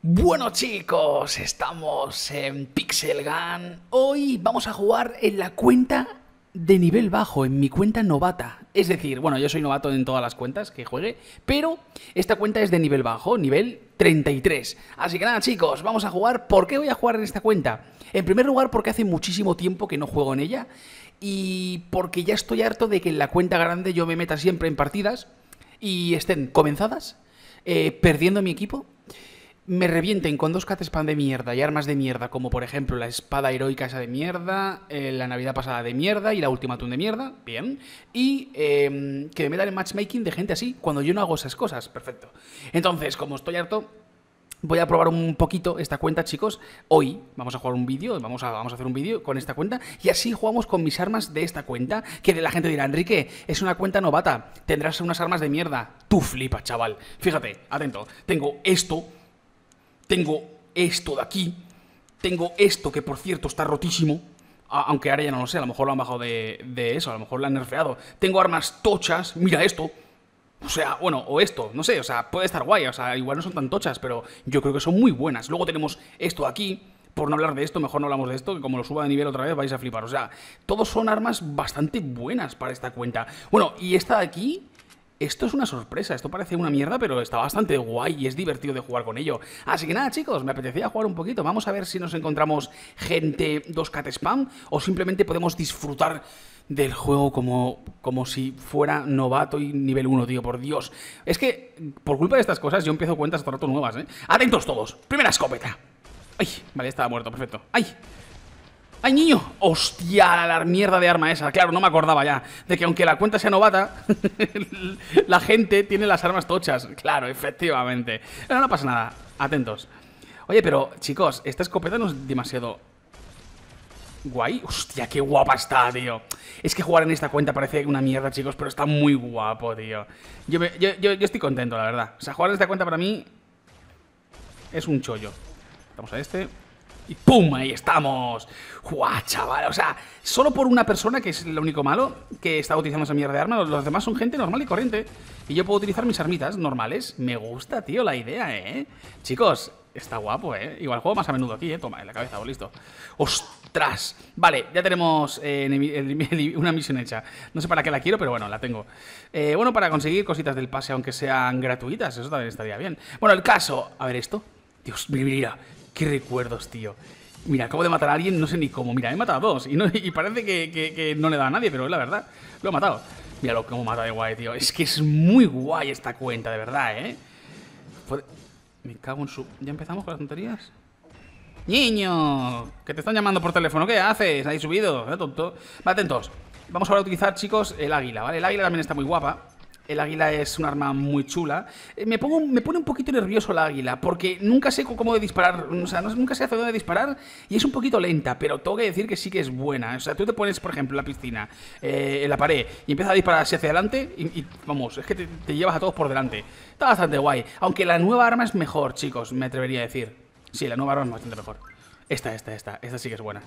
Bueno chicos, estamos en Pixel Gun. Hoy vamos a jugar en la cuenta de nivel bajo, en mi cuenta novata. Es decir, bueno, yo soy novato en todas las cuentas que juegue, pero esta cuenta es de nivel bajo, nivel 33. Así que nada chicos, vamos a jugar. ¿Por qué voy a jugar en esta cuenta? En primer lugar porque hace muchísimo tiempo que no juego en ella y porque ya estoy harto de que en la cuenta grande yo me meta siempre en partidas y estén comenzadas, eh, perdiendo mi equipo me revienten con dos catespam de mierda y armas de mierda, como por ejemplo la espada heroica esa de mierda, eh, la Navidad pasada de mierda y la ultimatum de mierda, bien. Y em, que me metan en matchmaking de gente así, cuando yo no hago esas cosas, perfecto. Entonces, como estoy harto, Voy a probar un poquito esta cuenta, chicos. Hoy vamos a jugar un vídeo, vamos a, vamos a hacer un vídeo con esta cuenta y así jugamos con mis armas de esta cuenta. Que la gente dirá, Enrique, es una cuenta novata, tendrás unas armas de mierda. Tú flipa, chaval. Fíjate, atento, tengo esto, tengo esto de aquí, tengo esto que por cierto está rotísimo, aunque ahora ya no lo sé, a lo mejor lo han bajado de, eso, a lo mejor lo han nerfeado. Tengo armas tochas, mira esto. O sea, bueno, o esto, no sé, o sea, puede estar guay, o sea, igual no son tan tochas, pero yo creo que son muy buenas. Luego tenemos esto de aquí, por no hablar de esto, mejor no hablamos de esto, que como lo suba de nivel otra vez vais a flipar. O sea, todos son armas bastante buenas para esta cuenta. Bueno, y esta de aquí esto es una sorpresa, esto parece una mierda, pero está bastante guay y es divertido de jugar con ello. Así que nada, chicos, me apetecía jugar un poquito. Vamos a ver si nos encontramos gente 2Cat Spam o simplemente podemos disfrutar del juego como, como si fuera novato y nivel 1, tío, por Dios. Es que, por culpa de estas cosas, yo empiezo cuentas todo rato nuevas, ¿eh? Atentos todos. Primera escopeta. Ay, vale, estaba muerto, perfecto. Ay, ¡Ay, niño! ¡Hostia! La mierda de arma esa. Claro, no me acordaba ya. De que aunque la cuenta sea novata, la gente tiene las armas tochas. Claro, efectivamente. Pero no pasa nada. Atentos. Oye, pero, chicos, esta escopeta no es demasiado... Guay. Hostia, qué guapa está, tío. Es que jugar en esta cuenta parece una mierda, chicos, pero está muy guapo, tío. Yo, yo, yo, yo estoy contento, la verdad. O sea, jugar en esta cuenta para mí es un chollo. Vamos a este. Y ¡pum! Ahí estamos. ¡Guau, chaval! O sea, solo por una persona, que es lo único malo, que está utilizando esa mierda de arma, los demás son gente normal y corriente. Y yo puedo utilizar mis armitas normales. Me gusta, tío, la idea, ¿eh? Chicos, está guapo, ¿eh? Igual juego más a menudo aquí, ¿eh? Toma, en la cabeza, listo. ¡Ostras! Vale, ya tenemos eh, una misión hecha. No sé para qué la quiero, pero bueno, la tengo. Eh, bueno, para conseguir cositas del pase, aunque sean gratuitas, eso también estaría bien. Bueno, el caso... A ver esto. Dios, mira, Qué recuerdos, tío. Mira, acabo de matar a alguien, no sé ni cómo. Mira, he matado a dos. Y, no, parece que, no le da a nadie, pero es la verdad. Lo he matado. Mira lo cómo mata de guay, tío. Es que es muy guay esta cuenta, de verdad, ¿eh? Me cago en su... ¿Ya empezamos con las tonterías? ¡Niño! Que te están llamando por teléfono. ¿Qué haces? Ahí subido. ¿Eh, tonto? Vale, atentos. Vamos ahora a utilizar, chicos, el águila, ¿vale? El águila también está muy guapa. El águila es un arma muy chula. Eh, me, pongo, me pone un poquito nervioso la águila, porque nunca sé cómo de disparar, o sea, nunca sé hacia dónde disparar y es un poquito lenta, pero tengo que decir que sí que es buena. O sea, tú te pones, por ejemplo, en la piscina, eh, en la pared, y empiezas a disparar hacia adelante y, vamos, es que te, llevas a todos por delante. Está bastante guay. Aunque la nueva arma es mejor, chicos, me atrevería a decir. Sí, la nueva arma es bastante mejor. Esta, esta, esta, esta sí que es buena.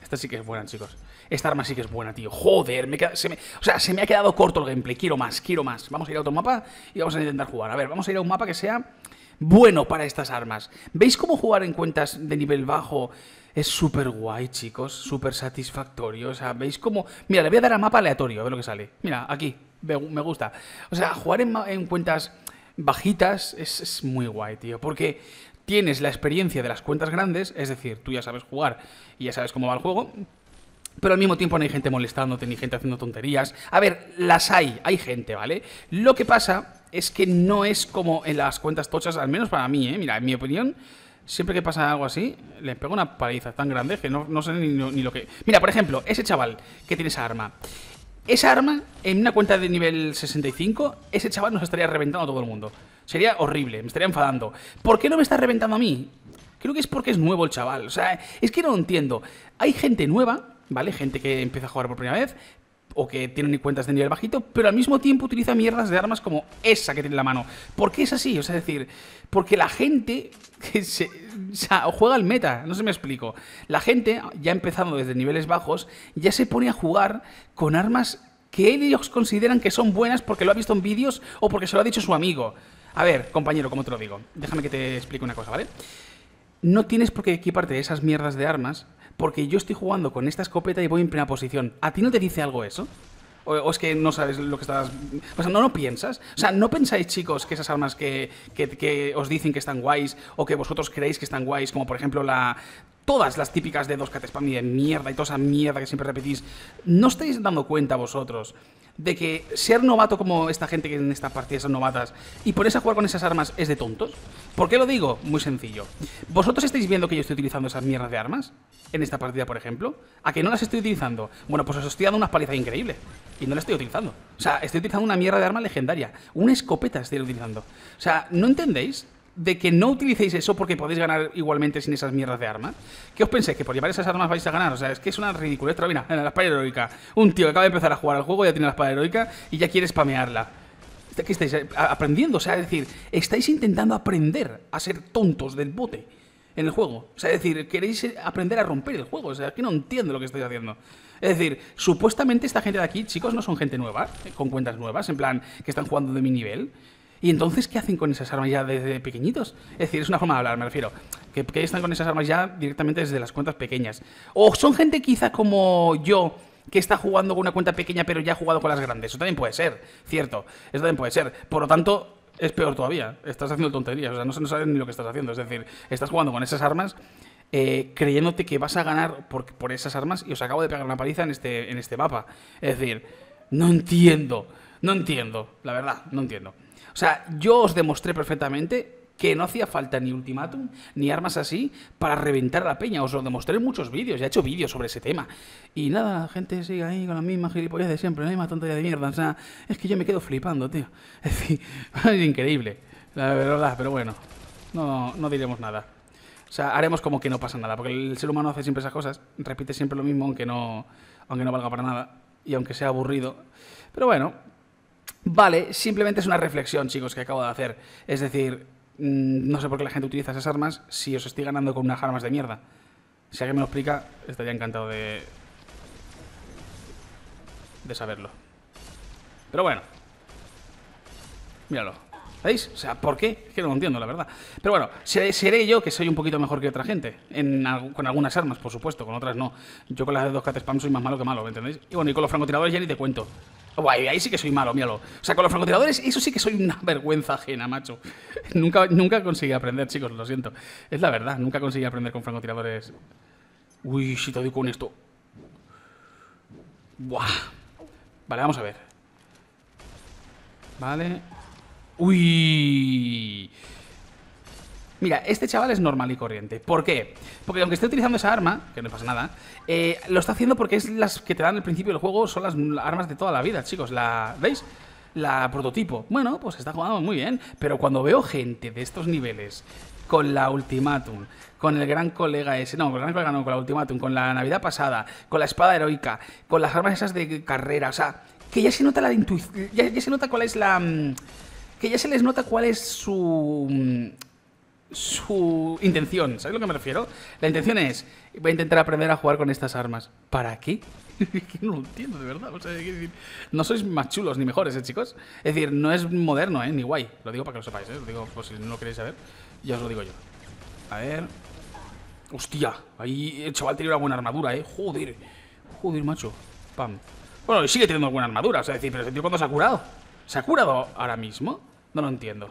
Esta sí que es buena, chicos. Esta arma sí que es buena, tío. Joder, me se me, o sea, se me ha quedado corto el gameplay. Quiero más, quiero más. Vamos a ir a otro mapa y vamos a intentar jugar. A ver, vamos a ir a un mapa que sea bueno para estas armas. ¿Veis cómo jugar en cuentas de nivel bajo es súper guay, chicos? Súper satisfactorio. O sea, ¿veis cómo...? Mira, le voy a dar a mapa aleatorio, a ver lo que sale. Mira, aquí. Me gusta. O sea, jugar en, cuentas bajitas es, es muy guay, tío. Porque tienes la experiencia de las cuentas grandes, es decir, tú ya sabes jugar y ya sabes cómo va el juego, pero al mismo tiempo no hay gente molestándote ni gente haciendo tonterías. A ver, las hay, hay gente, ¿vale? Lo que pasa es que no es como en las cuentas tochas, al menos para mí, ¿eh? Mira, en mi opinión, siempre que pasa algo así, le pego una paliza tan grande que no, no sé ni, ni, lo que... Mira, por ejemplo, ese chaval que tiene esa arma. Esa arma, en una cuenta de nivel 65, ese chaval nos estaría reventando a todo el mundo. Sería horrible, me estaría enfadando. ¿Por qué no me está reventando a mí? Creo que es porque es nuevo el chaval. O sea, es que no lo entiendo. Hay gente nueva, ¿vale? Gente que empieza a jugar por primera vez o que tiene cuentas de nivel bajito, pero al mismo tiempo utiliza mierdas de armas como esa que tiene en la mano. ¿Por qué es así? O sea, es decir, porque la gente que se, o sea, juega al meta, no se me explico. La gente, ya empezando desde niveles bajos, ya se pone a jugar con armas que ellos consideran que son buenas porque lo ha visto en vídeos o porque se lo ha dicho su amigo. A ver, compañero, ¿cómo te lo digo? Déjame que te explique una cosa, ¿vale? No tienes por qué equiparte esas mierdas de armas porque yo estoy jugando con esta escopeta y voy en primera posición. ¿A ti no te dice algo eso? O, es que no sabes lo que estás... O sea, no piensas. O sea, ¿no pensáis, chicos, que esas armas que, que, os dicen que están guays o que vosotros creéis que están guays, como por ejemplo la... Todas las típicas de dos spam y de mierda y toda esa mierda que siempre repetís, ¿no estáis dando cuenta vosotros de que ser novato como esta gente que en esta partida son novatas y ponerse a jugar con esas armas es de tontos? ¿Por qué lo digo? Muy sencillo. ¿Vosotros estáis viendo que yo estoy utilizando esas mierdas de armas? En esta partida, por ejemplo. ¿A que no las estoy utilizando? Bueno, pues os estoy dando una paliza increíble. Y no la estoy utilizando. O sea, estoy utilizando una mierda de arma legendaria. Una escopeta estoy utilizando. O sea, ¿no entendéis? De que no utilicéis eso porque podéis ganar igualmente sin esas mierdas de armas. ¿Qué os pensáis? ¿Que por llevar esas armas vais a ganar? O sea, es que es una ridiculez. Pero mira, la espada heroica. Un tío que acaba de empezar a jugar al juego ya tiene la espada heroica y ya quiere spamearla. ¿Qué estáis aprendiendo? O sea, es decir, estáis intentando aprender a ser tontos del bote en el juego. O sea, es decir, queréis aprender a romper el juego. O sea, es que no entiendo lo que estáis haciendo. Es decir, supuestamente esta gente de aquí, chicos, no son gente nueva, con cuentas nuevas, en plan, que están jugando de mi nivel. ¿Y entonces qué hacen con esas armas ya desde pequeñitos? Es decir, es una forma de hablar, me refiero. Que, que están con esas armas ya directamente desde las cuentas pequeñas. O son gente quizá como yo, que está jugando con una cuenta pequeña pero ya ha jugado con las grandes. Eso también puede ser, cierto. Eso también puede ser. Por lo tanto, es peor todavía. Estás haciendo tonterías, o sea, no, no sabes ni lo que estás haciendo. Es decir, estás jugando con esas armas eh, creyéndote que vas a ganar por, por, esas armas y os acabo de pegar una paliza en este, en este mapa. Es decir, no entiendo, no entiendo, la verdad, no entiendo. O sea, yo os demostré perfectamente que no hacía falta ni ultimátum ni armas así para reventar la peña. Os lo demostré en muchos vídeos, ya he hecho vídeos sobre ese tema. Y nada, la gente sigue ahí con la misma gilipollas de siempre, la misma tontería de mierda. O sea, es que yo me quedo flipando, tío. Es decir, es increíble, la verdad, pero bueno, no, no diremos nada. O sea, haremos como que no pasa nada, porque el ser humano hace siempre esas cosas, repite siempre lo mismo, aunque no, aunque no valga para nada y aunque sea aburrido. Pero bueno, Vale, simplemente es una reflexión, chicos, que acabo de hacer. Es decir, mm, no sé por qué la gente utiliza esas armas si os estoy ganando con unas armas de mierda. Si alguien me lo explica, estaría encantado de... de saberlo. Pero bueno. Míralo. ¿Veis? O sea, ¿por qué? Es que no lo entiendo, la verdad. Pero bueno, seré, yo que soy un poquito mejor que otra gente. con algunas armas, por supuesto, con otras no. Yo con las de dos cat spam soy más malo que malo, ¿me entendéis? Y bueno, y con los francotiradores ya ni te cuento. Guay, ahí sí que soy malo, míralo. O sea, con los francotiradores, eso sí que soy una vergüenza ajena, macho. nunca, nunca conseguí aprender, chicos, lo siento. Es la verdad, nunca conseguí aprender con francotiradores. Uy, si te doy con esto. Buah. Vale, vamos a ver. Vale. Uy. Mira, este chaval es normal y corriente. ¿Por qué? Porque aunque esté utilizando esa arma, que no pasa nada, eh, lo está haciendo porque es las que te dan al principio del juego, son las armas de toda la vida, chicos. La, ¿Veis? La prototipo. Bueno, pues está jugando muy bien. Pero cuando veo gente de estos niveles con la Ultimatum, con el gran colega ese, no, con el gran colega no, con la Ultimatum, con la Navidad pasada, con la espada heroica, con las armas esas de carrera, o sea, que ya se nota la intuición, ya, se nota cuál es la... Mm, que ya se les nota cuál es su mm, su intención. ¿Sabes a lo que me refiero? La intención es, voy a intentar aprender a jugar con estas armas. ¿Para qué? no lo entiendo, de verdad. no sois más chulos ni mejores, ¿eh, chicos? Es decir, no es moderno, ¿eh? Ni guay. Lo digo para que lo sepáis, ¿eh? Lo digo por si no lo queréis saber. Ya os lo digo yo. A ver... Hostia, ahí el chaval tiene una buena armadura, ¿eh? Joder. Joder, macho. Pam. Bueno, sigue teniendo buena armadura. O sea, decir, pero el tío cuando se ha curado. ¿Se ha curado ahora mismo? No lo entiendo.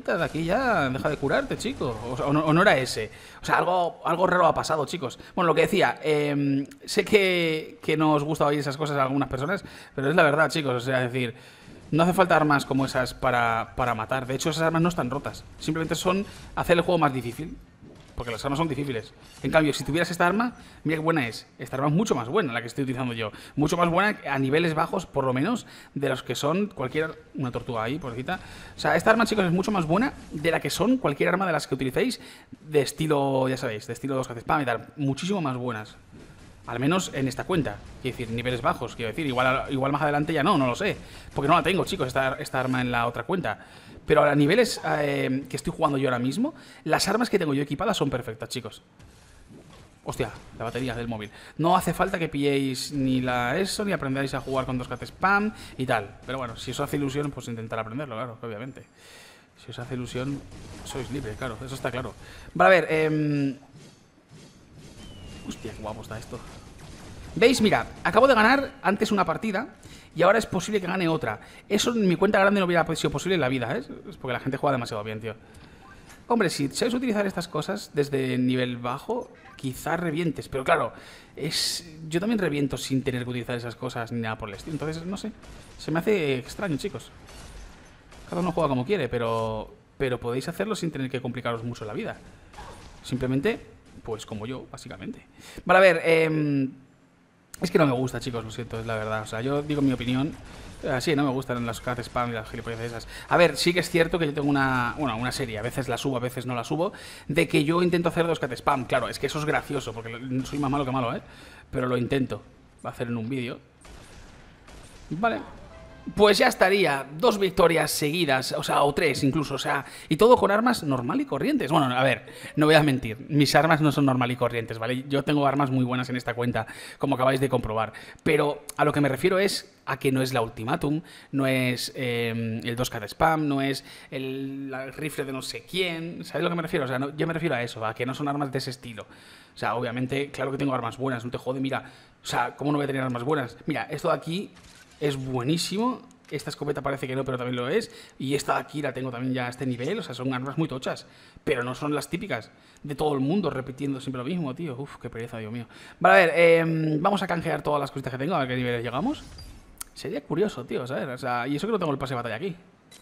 De aquí ya, deja de curarte, chico. O, no, era ese. O sea, algo, algo raro ha pasado, chicos. Bueno, lo que decía, em, sé que, que no os gusta oír esas cosas a algunas personas, pero es la verdad, chicos. O sea, decir, no hace falta armas como esas para, para matar. De hecho, esas armas no están rotas. Simplemente son hacer el juego más difícil. Porque las armas son difíciles. En cambio, si tuvieras esta arma, mira qué buena es. Esta arma es mucho más buena, la que estoy utilizando yo. Mucho más buena a niveles bajos, por lo menos, de los que son cualquier... Una tortuga ahí, pobrecita. O sea, esta arma, chicos, es mucho más buena de la que son cualquier arma de las que utilicéis de estilo, ya sabéis, de estilo 2 spam y tal. Muchísimo más buenas. Al menos en esta cuenta. Quiero decir, niveles bajos, quiero decir. Igual, igual más adelante ya no, no lo sé. Porque no la tengo, chicos, esta, esta arma en la otra cuenta. Pero a niveles eh, que estoy jugando yo ahora mismo, las armas que tengo yo equipadas son perfectas, chicos. Hostia, la batería del móvil. No hace falta que pilléis ni la ESO, ni aprendáis a jugar con dos cat spam y tal. Pero bueno, si os hace ilusión, pues intentar aprenderlo, claro, obviamente. Si os hace ilusión, sois libres, claro, eso está claro. Vale, a ver, eh... Hostia, qué guapo está esto. ¿Veis? Mira, acabo de ganar antes una partida y ahora es posible que gane otra. Eso en mi cuenta grande no hubiera sido posible en la vida, ¿eh? Es porque la gente juega demasiado bien, tío. Hombre, si sabes utilizar estas cosas desde nivel bajo, quizás revientes. Pero claro, es yo también reviento sin tener que utilizar esas cosas ni nada por el estilo. Entonces, no sé, se me hace extraño, chicos. Cada uno juega como quiere, pero, pero podéis hacerlo sin tener que complicaros mucho la vida. Simplemente, pues como yo, básicamente. Vale, a ver, eh, es que no me gusta, chicos, lo siento, es la verdad. O sea, yo digo mi opinión. Así, eh, no me gustan las cat spam y las gilipollas esas. A ver, sí que es cierto que yo tengo una, bueno, una serie, a veces la subo, a veces no la subo, de que yo intento hacer dos cat spam. Claro, es que eso es gracioso, porque soy más malo que malo, ¿eh? Pero lo intento. Va a hacer en un vídeo. Vale. Pues ya estaría, dos victorias seguidas, o sea, o tres incluso, o sea, y todo con armas normal y corrientes. Bueno, a ver, no voy a mentir, mis armas no son normal y corrientes, ¿vale? Yo tengo armas muy buenas en esta cuenta, como acabáis de comprobar, pero a lo que me refiero es a que no es la Ultimatum, no es eh, el 2K de spam, no es el, rifle de no sé quién, ¿sabéis lo que me refiero? O sea, yo me refiero a eso, a que no son armas de ese estilo. O sea, obviamente, claro que tengo armas buenas, no te jode, mira, o sea, ¿cómo no voy a tener armas buenas? Mira, esto de aquí es buenísimo. Esta escopeta parece que no, pero también lo es. Y esta de aquí la tengo también ya a este nivel. O sea, son armas muy tochas. Pero no son las típicas de todo el mundo repitiendo siempre lo mismo, tío. Uf, qué pereza, Dios mío. Vale, a ver, eh, vamos a canjear todas las cositas que tengo, a ver qué niveles llegamos. Sería curioso, tío, ¿sabes? O sea, y eso que no tengo el pase de batalla aquí.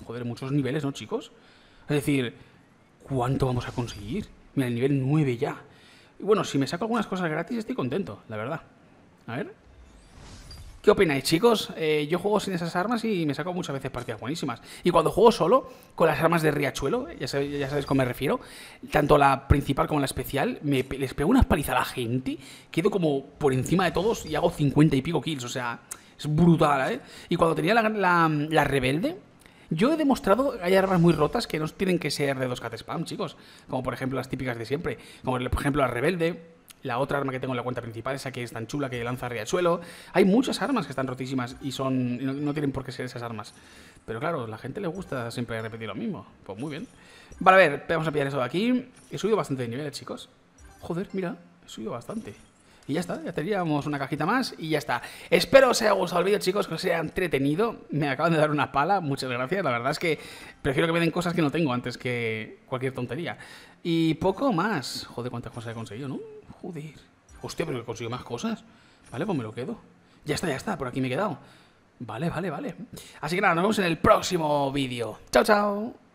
Joder, muchos niveles, ¿no, chicos? Es decir, ¿cuánto vamos a conseguir? Mira, el nivel 9 ya. Y bueno, si me saco algunas cosas gratis estoy contento, la verdad. A ver. ¿Qué opináis, chicos? Eh, yo juego sin esas armas y me saco muchas veces partidas buenísimas. Y cuando juego solo, con las armas de Riachuelo, ya sabéis, ya sabéis cómo me refiero, tanto la principal como la especial, me, les pego una paliza a la gente, quedo como por encima de todos y hago 50 y pico kills, o sea, es brutal, ¿eh? Y cuando tenía la, la, rebelde, yo he demostrado que hay armas muy rotas que no tienen que ser de 2K spam, chicos. Como por ejemplo las típicas de siempre. Como por ejemplo la rebelde, la otra arma que tengo en la cuenta principal, esa que es tan chula que lanza riachuelo. Hay muchas armas que están rotísimas y son no, tienen por qué ser esas armas. Pero claro, la gente le gusta siempre repetir lo mismo. Pues muy bien. Vale, a ver, vamos a pillar eso de aquí. He subido bastante de nivel, chicos. Joder, mira, he subido bastante. Y ya está, ya teníamos una cajita más y ya está. Espero os haya gustado el vídeo, chicos, que os haya entretenido. Me acaban de dar una pala, muchas gracias. La verdad es que prefiero que me den cosas que no tengo antes que cualquier tontería. Y poco más. Joder, cuántas cosas he conseguido, ¿no? Joder. Hostia, pero he conseguido más cosas. Vale, pues me lo quedo. Ya está, ya está, por aquí me he quedado. Vale, vale, vale. Así que nada, nos vemos en el próximo vídeo. Chao, chao.